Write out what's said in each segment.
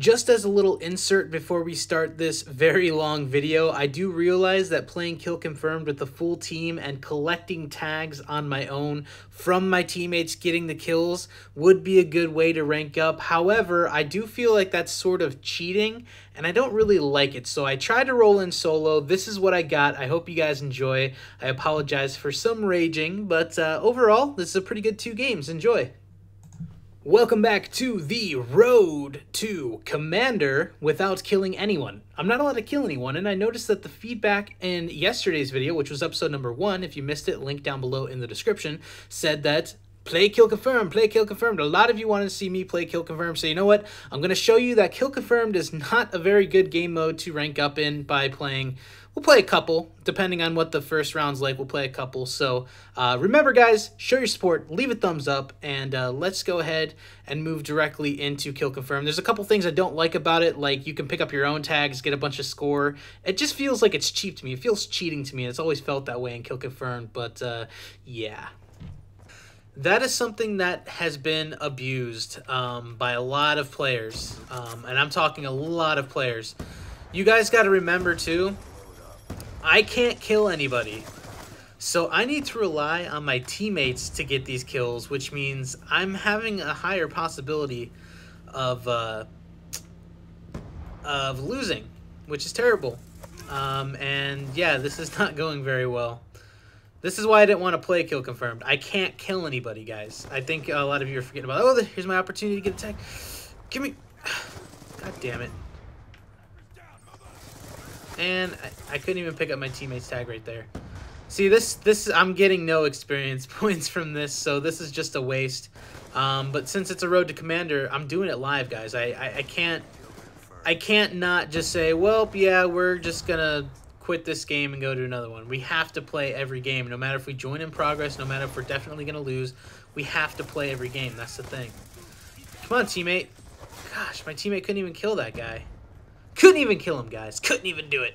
Just as a little insert before we start this very long video, I do realize that playing Kill Confirmed with the full team and collecting tags on my own from my teammates getting the kills would be a good way to rank up. However, I do feel like that's sort of cheating and I don't really like it. So I tried to roll in solo. This is what I got. I hope you guys enjoy. I apologize for some raging, but uh, overall, this is a pretty good two games. Enjoy. Welcome back to the road to Commander without killing anyone. I'm not allowed to kill anyone, and I noticed that the feedback in yesterday's video, which was episode number one, if you missed it, link down below in the description, said that play kill confirmed, play kill confirmed. A lot of you wanted to see me play kill confirmed, so you know what? I'm going to show you that kill confirmed is not a very good game mode to rank up in by playing We'll play a couple, depending on what the first round's like. We'll play a couple. So uh, remember, guys, show your support, leave a thumbs up, and uh, let's go ahead and move directly into Kill Confirm. There's a couple things I don't like about it, like you can pick up your own tags, get a bunch of score. It just feels like it's cheap to me. It feels cheating to me. It's always felt that way in Kill Confirmed, but uh, yeah that is something that has been abused um, by a lot of players, um, and I'm talking a lot of players. You guys got to remember too, I can't kill anybody. So I need to rely on my teammates to get these kills, which means I'm having a higher possibility of uh, of losing, which is terrible. Um, and yeah, this is not going very well. This is why I didn't want to play Kill Confirmed. I can't kill anybody, guys. I think a lot of you are forgetting about, oh, here's my opportunity to get attacked. Give me... God damn it. And I, I couldn't even pick up my teammate's tag right there. See, this, this I'm getting no experience points from this, so this is just a waste. Um, but since it's a road to commander, I'm doing it live, guys. I, I, I can't I can't not just say, well, yeah, we're just gonna quit this game and go to another one. We have to play every game, no matter if we join in progress, no matter if we're definitely gonna lose. We have to play every game. That's the thing. Come on, teammate. Gosh, my teammate couldn't even kill that guy. Couldn't even kill him, guys. Couldn't even do it.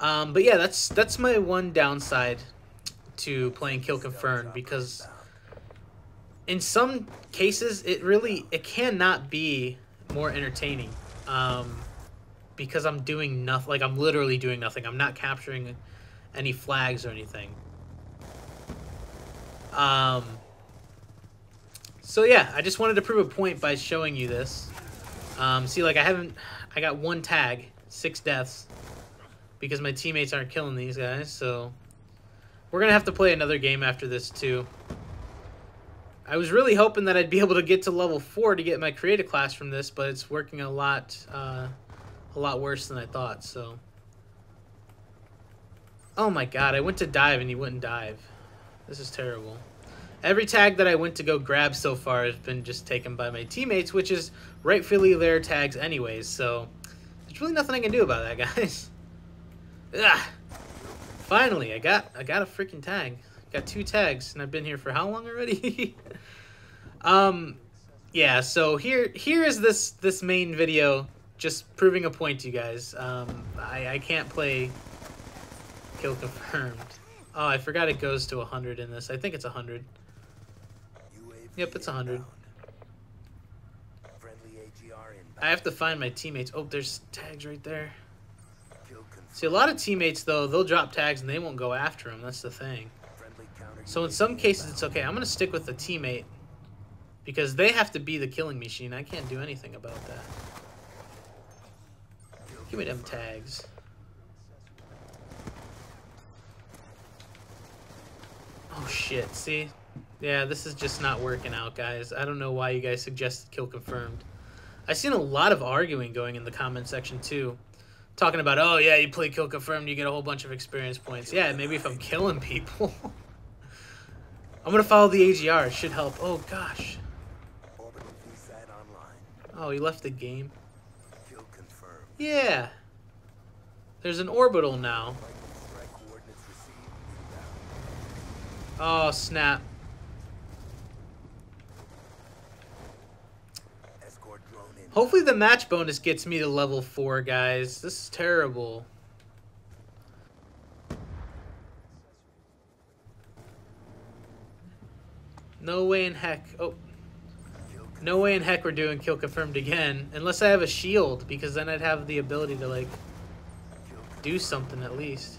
Um, but yeah, that's that's my one downside to playing Kill Confirmed because in some cases it really it cannot be more entertaining um, because I'm doing nothing. Like I'm literally doing nothing. I'm not capturing any flags or anything. Um. So yeah, I just wanted to prove a point by showing you this. Um, see, like I haven't I got one tag, six deaths, because my teammates aren't killing these guys, so... We're going to have to play another game after this, too. I was really hoping that I'd be able to get to level 4 to get my creative class from this, but it's working a lot, uh, a lot worse than I thought, so... Oh my god, I went to dive and he wouldn't dive. This is terrible. Every tag that I went to go grab so far has been just taken by my teammates, which is rightfully their tags anyways, so there's really nothing I can do about that, guys. Ugh. Finally, I got I got a freaking tag. Got two tags, and I've been here for how long already? um, yeah. So here here is this this main video, just proving a point to you guys. Um, I I can't play kill confirmed. Oh, I forgot it goes to 100 in this. I think it's 100. Yep, it's 100. I have to find my teammates. Oh, there's tags right there. See, a lot of teammates, though, they'll drop tags and they won't go after them. That's the thing. So in some cases, it's okay. I'm going to stick with the teammate because they have to be the killing machine. I can't do anything about that. Give me them tags. Oh, shit. See? Yeah, this is just not working out, guys. I don't know why you guys suggested kill confirmed. I've seen a lot of arguing going in the comment section, too. Talking about, oh, yeah, you play kill confirmed, you get a whole bunch of experience points. Yeah, maybe if I'm killing people. I'm going to follow the AGR. It should help. Oh, gosh. Oh, he left the game. Yeah. There's an orbital now. Oh, snap. Hopefully the match bonus gets me to level 4, guys. This is terrible. No way in heck. Oh. No way in heck we're doing kill confirmed again. Unless I have a shield, because then I'd have the ability to, like, do something at least.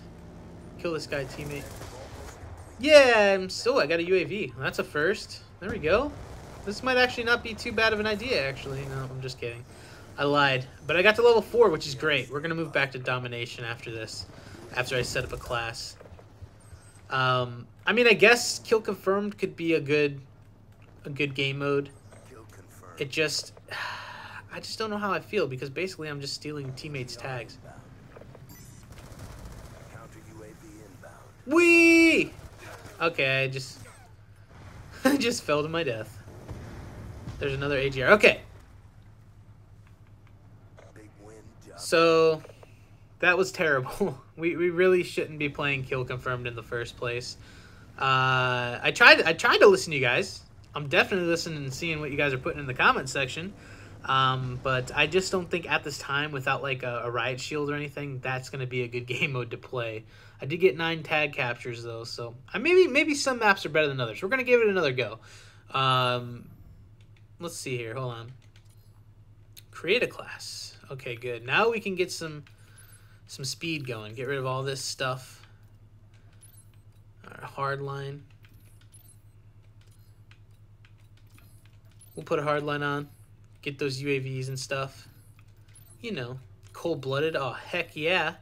Kill this guy, teammate. Yeah, I'm still, I got a UAV. That's a first. There we go. This might actually not be too bad of an idea, actually. No, I'm just kidding. I lied. But I got to level 4, which is great. We're going to move back to Domination after this. After I set up a class. Um, I mean, I guess Kill Confirmed could be a good, a good game mode. It just... I just don't know how I feel, because basically I'm just stealing teammates' tags. Wee! Okay, I just... I just fell to my death. There's another AGR. Okay. So, that was terrible. we, we really shouldn't be playing Kill Confirmed in the first place. Uh, I tried I tried to listen to you guys. I'm definitely listening and seeing what you guys are putting in the comment section. Um, but I just don't think at this time, without like a, a riot shield or anything, that's going to be a good game mode to play. I did get nine tag captures though, so I maybe maybe some maps are better than others. We're gonna give it another go. Um, let's see here. Hold on. Create a class. Okay, good. Now we can get some some speed going. Get rid of all this stuff. Hard line. We'll put a hard line on. Get those UAVs and stuff. You know, cold blooded. Oh heck yeah.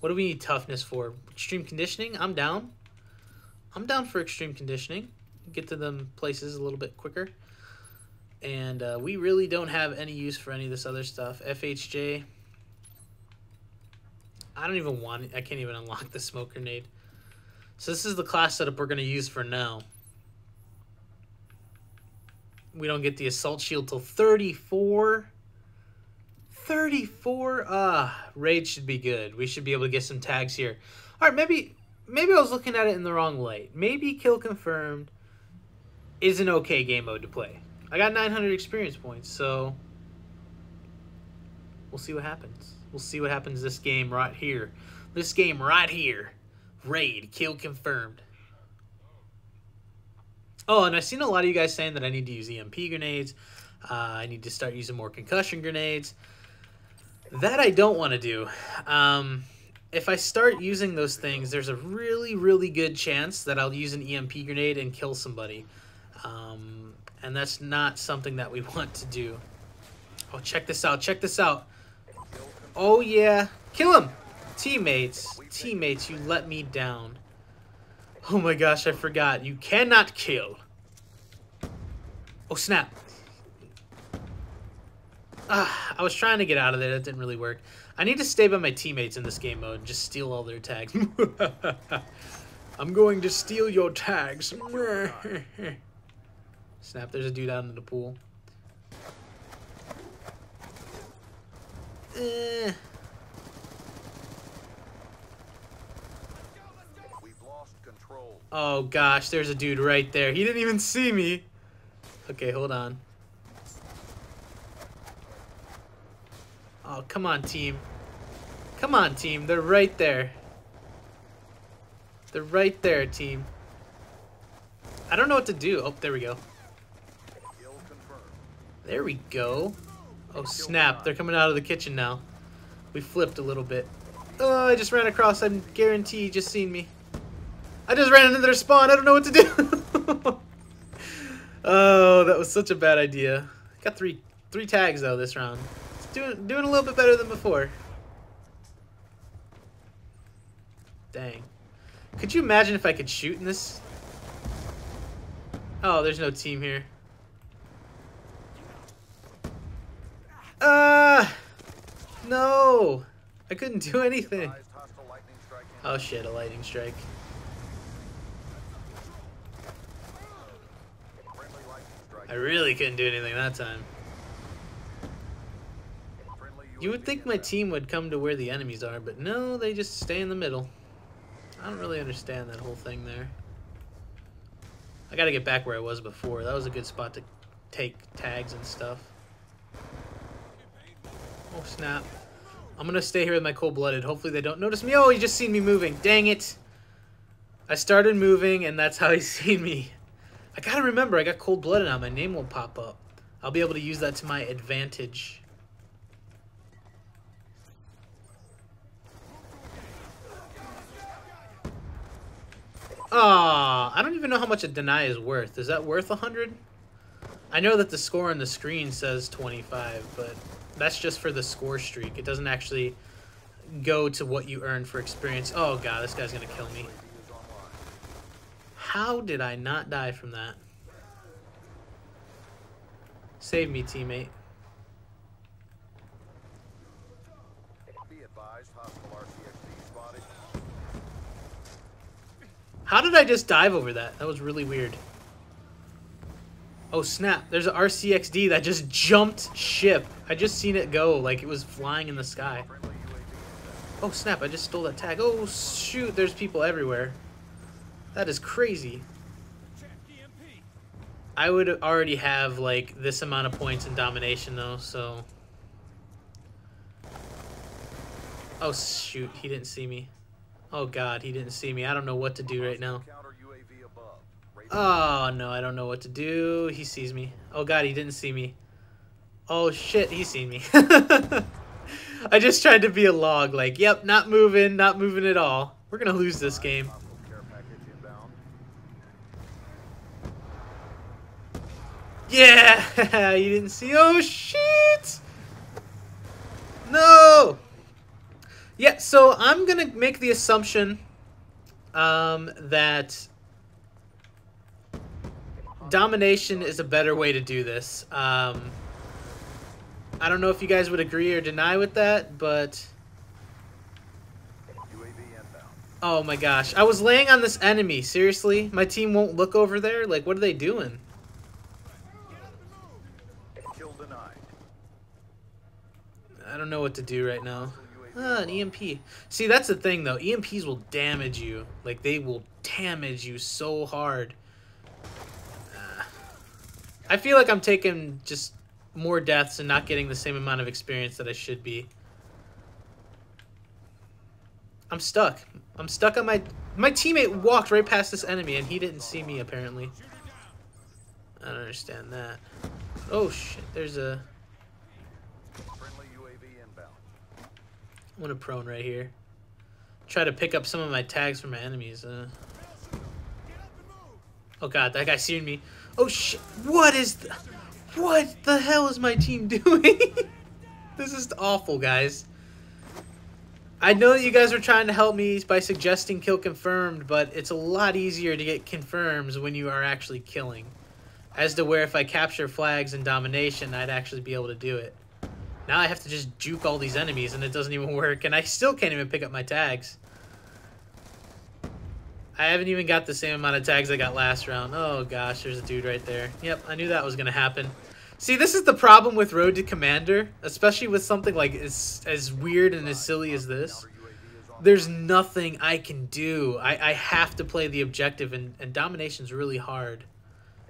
What do we need toughness for? Extreme conditioning? I'm down. I'm down for extreme conditioning. Get to them places a little bit quicker. And uh, we really don't have any use for any of this other stuff. FHJ. I don't even want it. I can't even unlock the smoke grenade. So this is the class setup we're going to use for now. We don't get the assault shield till 34. 34? Ah, uh, raid should be good. We should be able to get some tags here. All right, maybe maybe I was looking at it in the wrong light. Maybe kill confirmed is an okay game mode to play. I got 900 experience points, so we'll see what happens. We'll see what happens this game right here. This game right here. Raid, kill confirmed. Oh, and I've seen a lot of you guys saying that I need to use EMP grenades. Uh, I need to start using more concussion grenades. That I don't want to do. Um, if I start using those things, there's a really, really good chance that I'll use an EMP grenade and kill somebody. Um, and that's not something that we want to do. Oh, check this out. Check this out. Oh, yeah. Kill him. Teammates. Teammates, you let me down. Oh my gosh, I forgot. You cannot kill. Oh, snap. Ah, I was trying to get out of there. That didn't really work. I need to stay by my teammates in this game mode and just steal all their tags. I'm going to steal your tags. Snap, there's a dude out in the pool. Eh. Oh gosh, there's a dude right there. He didn't even see me. Okay, hold on. Oh, come on, team. Come on, team. They're right there. They're right there, team. I don't know what to do. Oh, there we go. There we go. Oh, snap. They're coming out of the kitchen now. We flipped a little bit. Oh, I just ran across. I'm guaranteed just seen me. I just ran into their spawn. I don't know what to do. oh, that was such a bad idea. Got three three tags, though, this round. Doing, doing a little bit better than before. Dang. Could you imagine if I could shoot in this? Oh, there's no team here. Uh, no! I couldn't do anything. Oh shit, a lightning strike. I really couldn't do anything that time. You would think my team would come to where the enemies are, but no, they just stay in the middle. I don't really understand that whole thing there. I gotta get back where I was before. That was a good spot to take tags and stuff. Oh, snap. I'm gonna stay here with my cold-blooded. Hopefully they don't notice me. Oh, he just seen me moving. Dang it. I started moving, and that's how he seen me. I gotta remember, I got cold-blooded now. My name won't pop up. I'll be able to use that to my advantage. Ah, I don't even know how much a deny is worth. Is that worth 100? I know that the score on the screen says 25, but that's just for the score streak. It doesn't actually go to what you earn for experience. Oh god, this guy's gonna kill me. How did I not die from that? Save me, teammate. How did I just dive over that? That was really weird. Oh snap, there's an RCXD that just jumped ship. I just seen it go like it was flying in the sky. Oh snap, I just stole that tag. Oh shoot, there's people everywhere. That is crazy. I would already have like this amount of points in domination though, so... Oh shoot, he didn't see me. Oh god, he didn't see me. I don't know what to do right now. Oh no, I don't know what to do. He sees me. Oh god, he didn't see me. Oh shit, he seen me. I just tried to be a log, like, yep, not moving, not moving at all. We're gonna lose this game. Yeah, you didn't see. Oh shit! No. Yeah, so I'm gonna make the assumption um, that domination is a better way to do this. Um, I don't know if you guys would agree or deny with that, but... Oh my gosh. I was laying on this enemy. Seriously? My team won't look over there? Like, what are they doing? I don't know what to do right now. Ah, an EMP. See, that's the thing, though. EMPs will damage you. Like, they will damage you so hard. I feel like I'm taking just more deaths and not getting the same amount of experience that I should be. I'm stuck. I'm stuck on my... My teammate walked right past this enemy, and he didn't see me, apparently. I don't understand that. Oh, shit. There's a... I'm gonna prone right here. Try to pick up some of my tags from my enemies. Uh... Oh god, that guy seeing me. Oh shit! What is the... What the hell is my team doing? this is awful, guys. I know that you guys are trying to help me by suggesting kill confirmed, but it's a lot easier to get confirms when you are actually killing. As to where if I capture flags and domination, I'd actually be able to do it. Now I have to just juke all these enemies and it doesn't even work. And I still can't even pick up my tags. I haven't even got the same amount of tags I got last round. Oh gosh, there's a dude right there. Yep, I knew that was going to happen. See, this is the problem with Road to Commander, especially with something like as, as weird and as silly as this. There's nothing I can do. I, I have to play the objective, and, and Domination's really hard.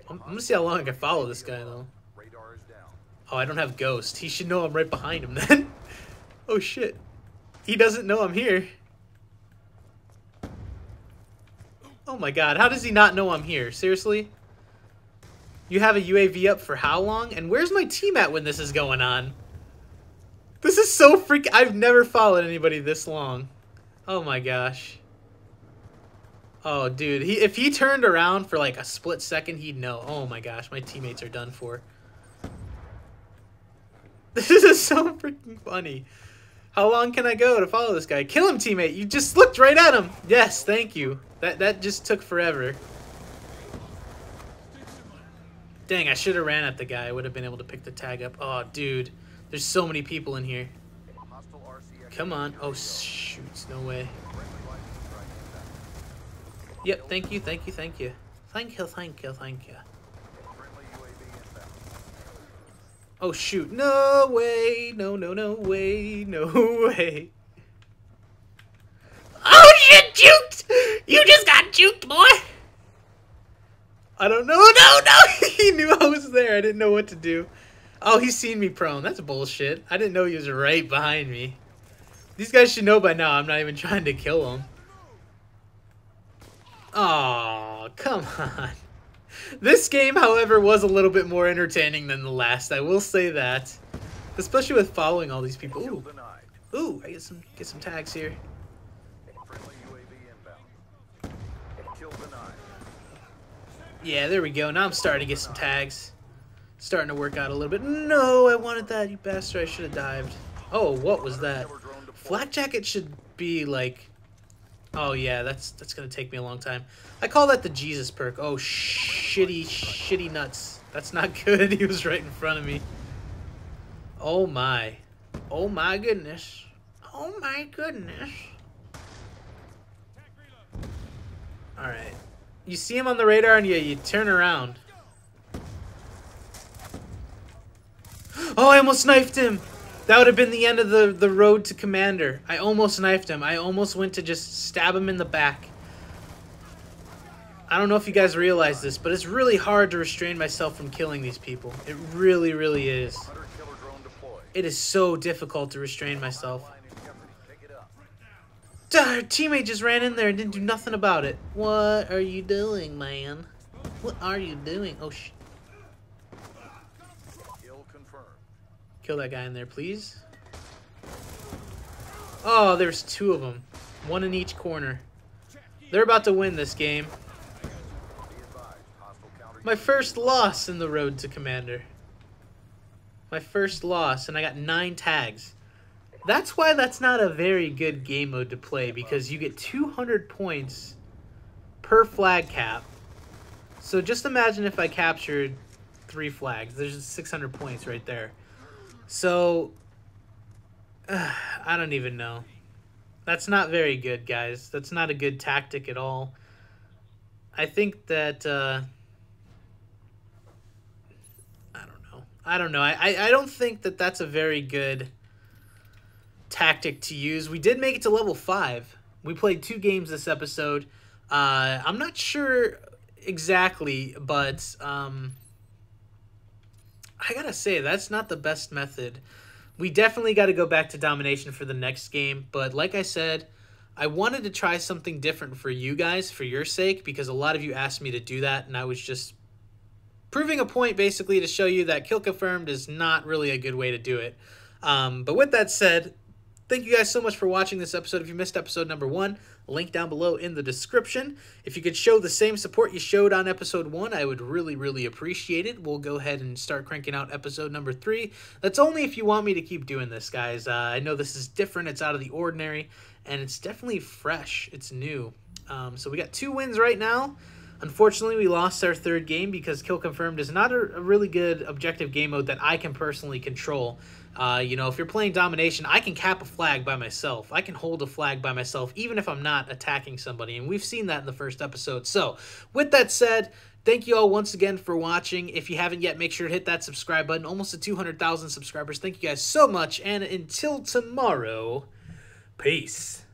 I'm, I'm going to see how long I can follow this guy, though. Oh, I don't have Ghost. He should know I'm right behind him then. oh shit. He doesn't know I'm here. Oh my god, how does he not know I'm here? Seriously? You have a UAV up for how long? And where's my team at when this is going on? This is so freak- I've never followed anybody this long. Oh my gosh. Oh, dude. He If he turned around for like a split second, he'd know. Oh my gosh, my teammates are done for. This is so freaking funny. How long can I go to follow this guy? Kill him, teammate. You just looked right at him. Yes, thank you. That that just took forever. Dang, I should have ran at the guy. I would have been able to pick the tag up. Oh, dude. There's so many people in here. Come on. Oh, shoots. No way. Yep, thank you, thank you, thank you. Thank you, thank you, thank you. Oh shoot, no way, no, no, no way, no way. Shit, juked! You just got juked, boy! I don't know, no, no! he knew I was there, I didn't know what to do. Oh, he's seen me prone, that's bullshit. I didn't know he was right behind me. These guys should know by now I'm not even trying to kill him. Oh, come on. This game, however, was a little bit more entertaining than the last. I will say that, especially with following all these people. Ooh, ooh! I get some get some tags here. Yeah, there we go. Now I'm starting to get some tags. Starting to work out a little bit. No, I wanted that, you bastard. I should have dived. Oh, what was that? Flak jacket should be like... Oh, yeah, that's that's going to take me a long time. I call that the Jesus perk. Oh, shitty, shitty nuts. That's not good. he was right in front of me. Oh, my. Oh, my goodness. Oh, my goodness. Alright. You see him on the radar and you, you turn around. Oh, I almost knifed him! That would have been the end of the, the road to Commander. I almost knifed him. I almost went to just stab him in the back. I don't know if you guys realize this, but it's really hard to restrain myself from killing these people. It really, really is. It is so difficult to restrain myself. Our teammate just ran in there and didn't do nothing about it. What are you doing, man? What are you doing? Oh, shit. Kill that guy in there, please. Oh, there's two of them. One in each corner. They're about to win this game. My first loss in the road to Commander. My first loss, and I got nine tags. That's why that's not a very good game mode to play, because you get 200 points per flag cap. So just imagine if I captured three flags. There's 600 points right there. So, uh, I don't even know. That's not very good, guys. That's not a good tactic at all. I think that, uh, I don't know. I don't know. I, I, I don't think that that's a very good tactic to use. We did make it to level 5. We played two games this episode. Uh, I'm not sure exactly, but um, I gotta say, that's not the best method. We definitely got to go back to domination for the next game, but like I said, I wanted to try something different for you guys, for your sake, because a lot of you asked me to do that, and I was just proving a point basically to show you that kill confirmed is not really a good way to do it. Um, but with that said, Thank you guys so much for watching this episode. If you missed episode number one, link down below in the description. If you could show the same support you showed on episode one, I would really, really appreciate it. We'll go ahead and start cranking out episode number three. That's only if you want me to keep doing this, guys. Uh, I know this is different, it's out of the ordinary, and it's definitely fresh. It's new. Um, so we got two wins right now. Unfortunately, we lost our third game because Kill Confirmed is not a, a really good objective game mode that I can personally control. Uh, you know, if you're playing domination, I can cap a flag by myself. I can hold a flag by myself, even if I'm not attacking somebody. And we've seen that in the first episode. So, with that said, thank you all once again for watching. If you haven't yet, make sure to hit that subscribe button. Almost to 200,000 subscribers. Thank you guys so much. And until tomorrow, peace.